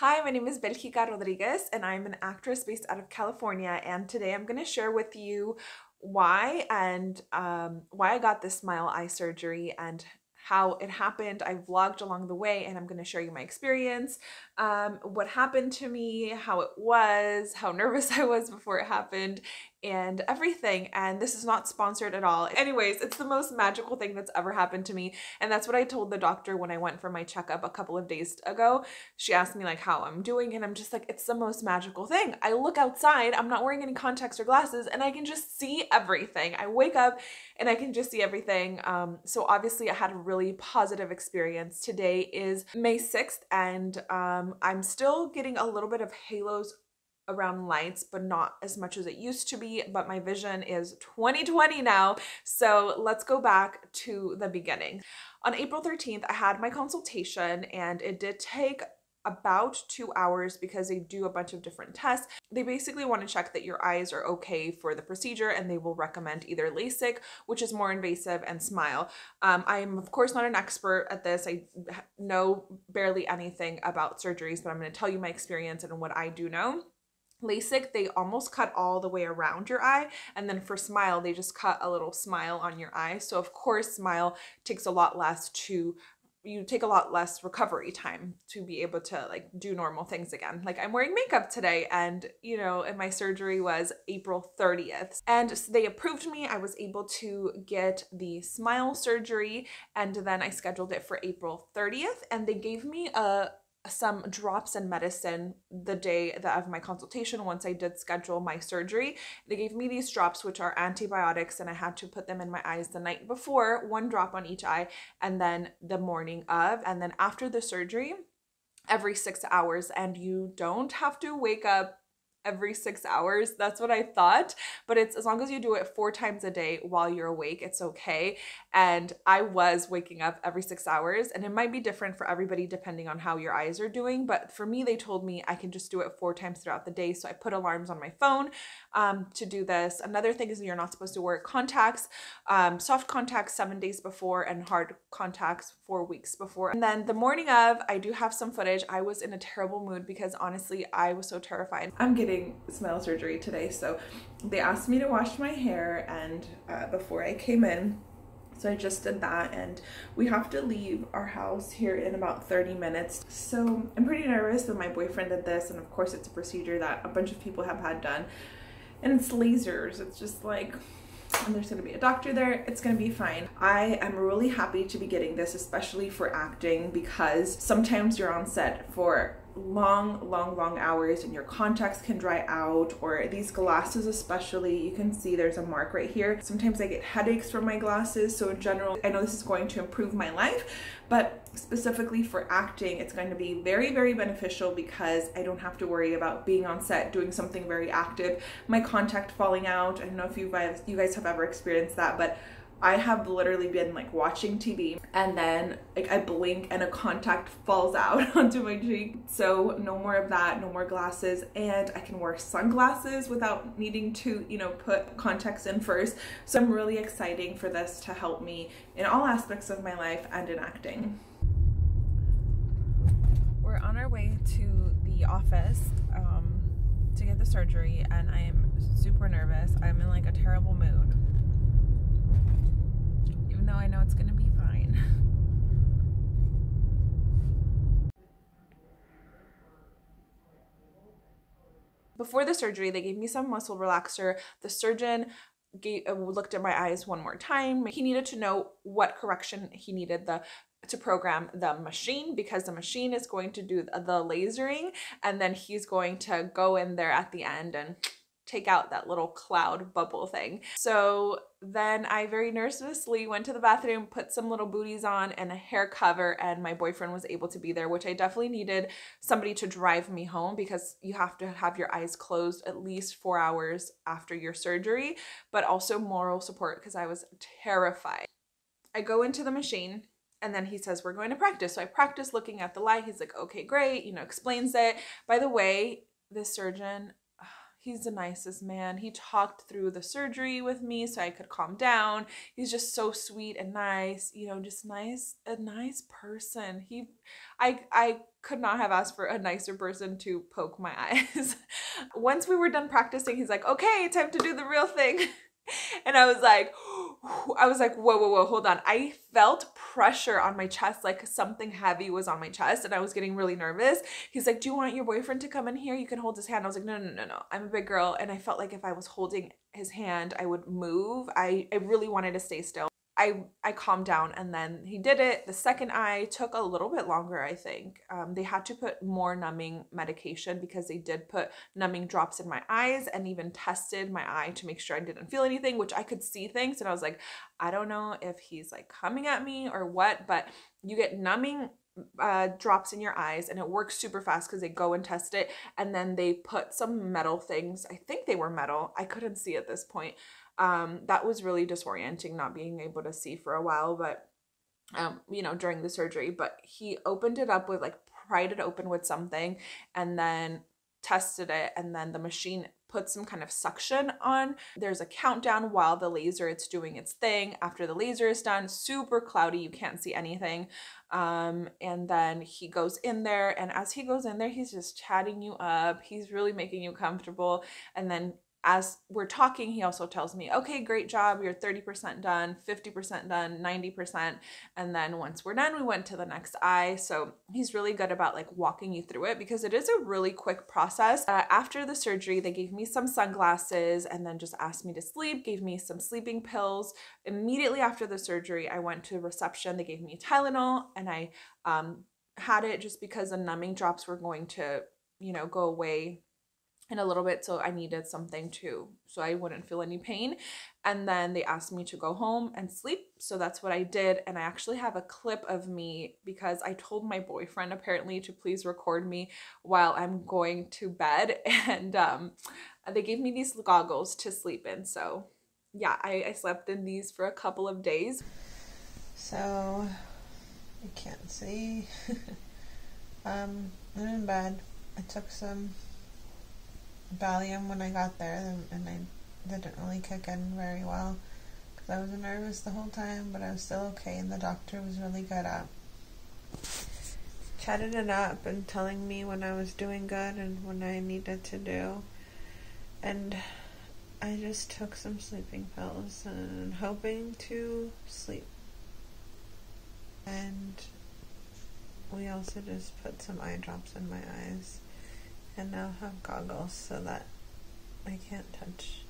Hi, my name is Belgica Rodriguez, and I'm an actress based out of California. And today I'm going to share with you why and um, why I got this smile eye surgery and how it happened. I vlogged along the way and I'm going to share you my experience, um, what happened to me, how it was, how nervous I was before it happened, and everything. And this is not sponsored at all. Anyways, it's the most magical thing that's ever happened to me. And that's what I told the doctor when I went for my checkup a couple of days ago. She asked me like how I'm doing and I'm just like, it's the most magical thing. I look outside, I'm not wearing any contacts or glasses and I can just see everything. I wake up and I can just see everything. Um, so obviously I had a really positive experience. Today is May 6th and um, I'm still getting a little bit of halos around lights, but not as much as it used to be. But my vision is 2020 now. So let's go back to the beginning. On April 13th, I had my consultation and it did take about two hours because they do a bunch of different tests. They basically want to check that your eyes are okay for the procedure and they will recommend either LASIK, which is more invasive, and SMILE. Um, I am, of course, not an expert at this. I know barely anything about surgeries, but I'm going to tell you my experience and what I do know. LASIK, they almost cut all the way around your eye. And then for SMILE, they just cut a little smile on your eye. So of course, SMILE takes a lot less to you take a lot less recovery time to be able to like do normal things again. Like I'm wearing makeup today and you know, and my surgery was April 30th. And they approved me. I was able to get the smile surgery and then I scheduled it for April 30th and they gave me a some drops and medicine the day that of my consultation once I did schedule my surgery. They gave me these drops which are antibiotics and I had to put them in my eyes the night before, one drop on each eye and then the morning of and then after the surgery every 6 hours and you don't have to wake up every six hours. That's what I thought. But it's as long as you do it four times a day while you're awake, it's okay. And I was waking up every six hours, and it might be different for everybody depending on how your eyes are doing. But for me, they told me I can just do it four times throughout the day. So I put alarms on my phone um, to do this. Another thing is you're not supposed to wear contacts, um, soft contacts seven days before, and hard contacts four weeks before. And then the morning of, I do have some footage. I was in a terrible mood because honestly, I was so terrified. I'm getting getting smile surgery today. So they asked me to wash my hair and uh, before I came in, so I just did that and we have to leave our house here in about 30 minutes. So I'm pretty nervous, but my boyfriend did this and of course it's a procedure that a bunch of people have had done. And it's lasers. It's just like and there's to be a doctor there. It's to be fine. I am really happy to be getting this, especially for acting, because sometimes you're on set for long, long, long hours and your contacts can dry out or these glasses especially, you can see there's a mark right here. Sometimes I get headaches from my glasses. So in general, I know this is going to improve my life, but specifically for acting, it's going to be very, very beneficial because I don't have to worry about being on set doing something very active, my contact falling out. I don't know if you guys, you guys have ever experienced that, but I have literally been like watching TV and then like I blink and a contact falls out onto my cheek. So no more of that, no more glasses and I can wear sunglasses without needing to, you know, put contacts in first. So I'm really exciting for this to help me in all aspects of my life and in acting. We're on our way to the office um, to get the surgery and I am super nervous. I'm in like a terrible mood though I know it's going to be fine. Before the surgery, they gave me some muscle relaxer. The surgeon gave, uh, looked at my eyes one more time. He needed to know what correction he needed the to program the machine because the machine is going to do the lasering and then he's going to go in there at the end and take out that little cloud bubble thing. So then I very nervously went to the bathroom, put some little booties on and a hair cover, and my boyfriend was able to be there, which I definitely needed somebody to drive me home because you have to have your eyes closed at least four hours after your surgery, but also moral support because I was terrified. I go into the machine and then he says, We're going to practice. So I practice looking at the light. He's like, Okay, great, you know, explains it. By the way, this surgeon he's the nicest man. He talked through the surgery with me so I could calm down. He's just so sweet and nice, you know, just nice, a nice person. He I I could not have asked for a nicer person to poke my eyes. Once we were done practicing, he's like, "Okay, time to do the real thing." and I was like, I was like, whoa, whoa, whoa, hold on. I felt pressure on my chest, like something heavy was on my chest, and I was getting really nervous. He's like, Do you want your boyfriend to come in here? You can hold his hand. I was like, No, no, no, no. I'm a big girl. And I felt like if I was holding his hand, I would move. I, I really wanted to stay still. I I calmed down and then he did it. The second eye took a little bit longer, I think. Um, they had to put more numbing medication because they did put numbing drops in my eyes and even tested my eye to make sure I didn't feel anything, which I could see things. And I was like, I don't know if he's like coming at me or what, but you get numbing uh, drops in your eyes and it works super fast because they go and test it and then they put some metal things. I think they were metal. I couldn't see at this point um, that was really disorienting not being able to see for a while but um, you know during the surgery but he opened it up with like pried it open with something and then tested it and then the machine put some kind of suction on. There's a countdown while the laser it's doing its thing. After the laser is done super cloudy you can't see anything. Um and then he goes in there and as he goes in there he's just chatting you up. He's really making you comfortable. And then as we're talking, he also tells me, okay, great job. You're 30% done, 50% done, 90%. And then once we're done, we went to the next eye. So he's really good about like walking you through it because it is a really quick process. Uh, after the surgery, they gave me some sunglasses and then just asked me to sleep, gave me some sleeping pills. Immediately after the surgery, I went to reception. They gave me Tylenol and I um, had it just because the numbing drops were going to, you know, go away in a little bit so i needed something too so i wouldn't feel any pain. And then they asked me to go home and sleep so that's what i did and i actually have a clip of me because i told my boyfriend apparently to please record me while i'm going to bed and um, they gave me these goggles to sleep in so yeah I, I slept in these for a couple of days. So you can't see. Um i'm in bed. I took some Valium when I got there, and I didn't really kick in very well because I was nervous the whole time, but I was still okay, and the doctor was really good at chatting it up and telling me when I was doing good and when I needed to do. And I just took some sleeping pills and hoping to sleep. And we also just put some eye drops in my eyes and now have goggles so that I can't touch.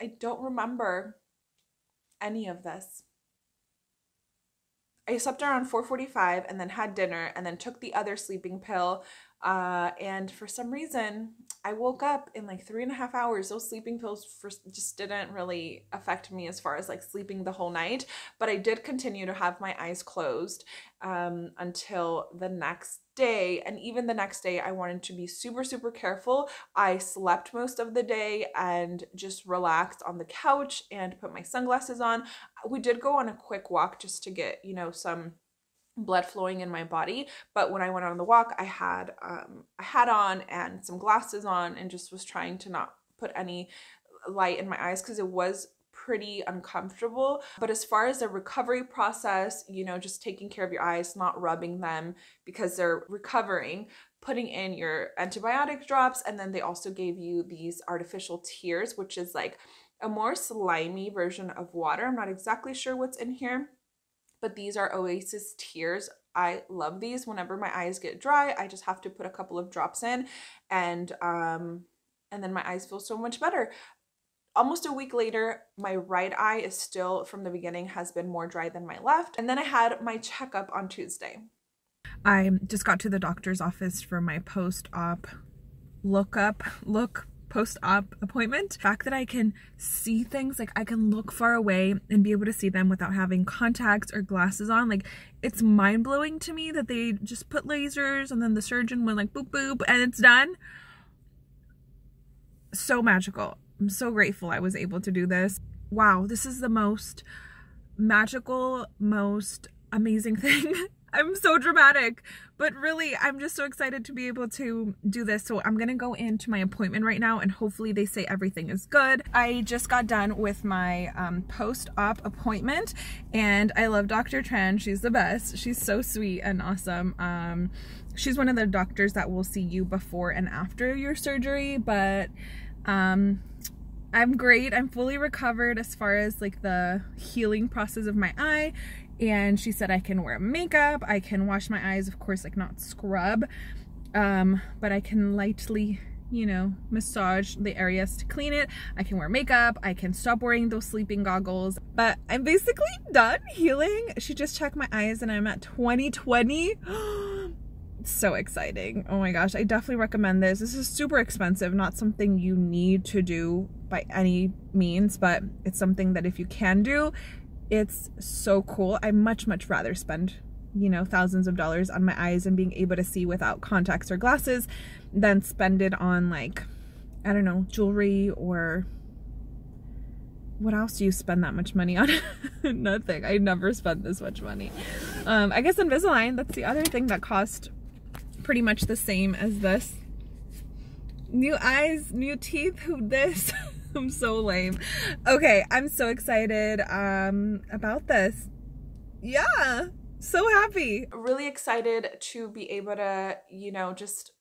I don't remember any of this. I slept around 4:45 and then had dinner and then took the other sleeping pill uh, and for some reason, I woke up in like three and a half hours. Those sleeping pills for, just didn't really affect me as far as like sleeping the whole night. But I did continue to have my eyes closed um, until the next day. And even the next day, I wanted to be super, super careful. I slept most of the day and just relaxed on the couch and put my sunglasses on. We did go on a quick walk just to get, you know, some blood flowing in my body but when i went on the walk i had um, a hat on and some glasses on and just was trying to not put any light in my eyes because it was pretty uncomfortable. But as far as the recovery process you know just taking care of your eyes not rubbing them because they're recovering putting in your antibiotic drops and then they also gave you these artificial tears which is like a more slimy version of water. I'm not exactly sure what's in here but these are Oasis Tears. I love these. Whenever my eyes get dry, I just have to put a couple of drops in and um and then my eyes feel so much better. Almost a week later, my right eye is still from the beginning has been more dry than my left. And then I had my checkup on Tuesday. I just got to the doctor's office for my post-op look up look post-op appointment. The fact that I can see things, like I can look far away and be able to see them without having contacts or glasses on, like it's mind-blowing to me that they just put lasers and then the surgeon went like boop boop and it's done. So magical. I'm so grateful I was able to do this. Wow, this is the most magical, most amazing thing I'm so dramatic, but really, I'm just so excited to be able to do this. So I'm gonna go into my appointment right now and hopefully they say everything is good. I just got done with my um, post-op appointment and I love Dr. Tran. She's the best. She's so sweet and awesome. Um, she's one of the doctors that will see you before and after your surgery, but um, I'm great. I'm fully recovered as far as like the healing process of my eye. And she said I can wear makeup, I can wash my eyes, of course, like not scrub, um, but I can lightly, you know, massage the areas to clean it. I can wear makeup, I can stop wearing those sleeping goggles, but I'm basically done healing. She just checked my eyes and I'm at 2020. so exciting. Oh my gosh, I definitely recommend this. This is super expensive, not something you need to do by any means, but it's something that if you can do, it's so cool. I much, much rather spend, you know, thousands of dollars on my eyes and being able to see without contacts or glasses than spend it on like, I don't know, jewelry or what else do you spend that much money on? Nothing. I never spent this much money. Um, I guess Invisalign, that's the other thing that cost pretty much the same as this. New eyes, new teeth, who this? I'm so lame. Okay, I'm so excited um, about this. Yeah, so happy. Really excited to be able to, you know, just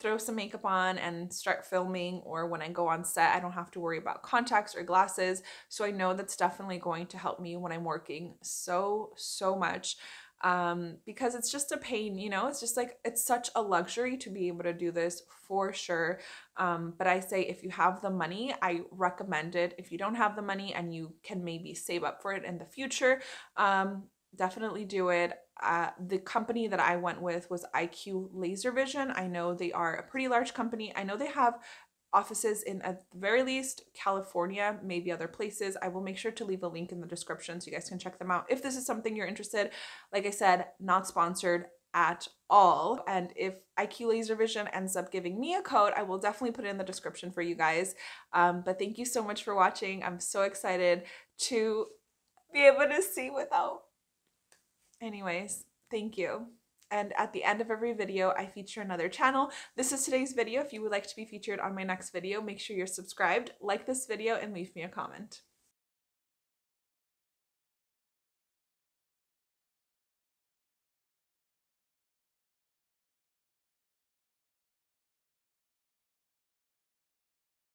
throw some makeup on and start filming or when I go on set I don't have to worry about contacts or glasses so I know that's definitely going to help me when I'm working so so much um, because it's just a pain, you know, it's just like, it's such a luxury to be able to do this for sure. Um, but I say if you have the money, I recommend it. If you don't have the money and you can maybe save up for it in the future, um, definitely do it. Uh, the company that I went with was IQ Laser Vision. I know they are a pretty large company. I know they have offices in at the very least California, maybe other places. I will make sure to leave a link in the description so you guys can check them out. If this is something you're interested, like I said, not sponsored at all. And if IQ Laser Vision ends up giving me a code, I will definitely put it in the description for you guys. Um, but thank you so much for watching. I'm so excited to be able to see without. Anyways, thank you. And at the end of every video, I feature another channel. This is today's video. If you would like to be featured on my next video, make sure you're subscribed, like this video, and leave me a comment.